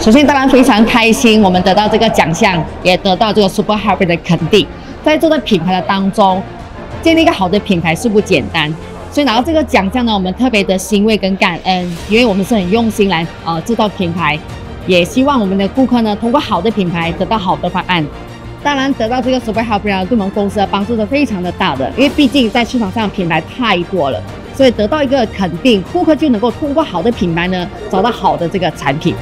首先，当然非常开心，我们得到这个奖项，也得到这个 Super Happy 的肯定。在这个品牌的当中，建立一个好的品牌是不简单，所以拿到这个奖项呢，我们特别的欣慰跟感恩，因为我们是很用心来呃制造品牌，也希望我们的顾客呢通过好的品牌得到好的方案。当然，得到这个 Super Happy 对我们公司的帮助是非常的大的，因为毕竟在市场上品牌太多了，所以得到一个肯定，顾客就能够通过好的品牌呢找到好的这个产品。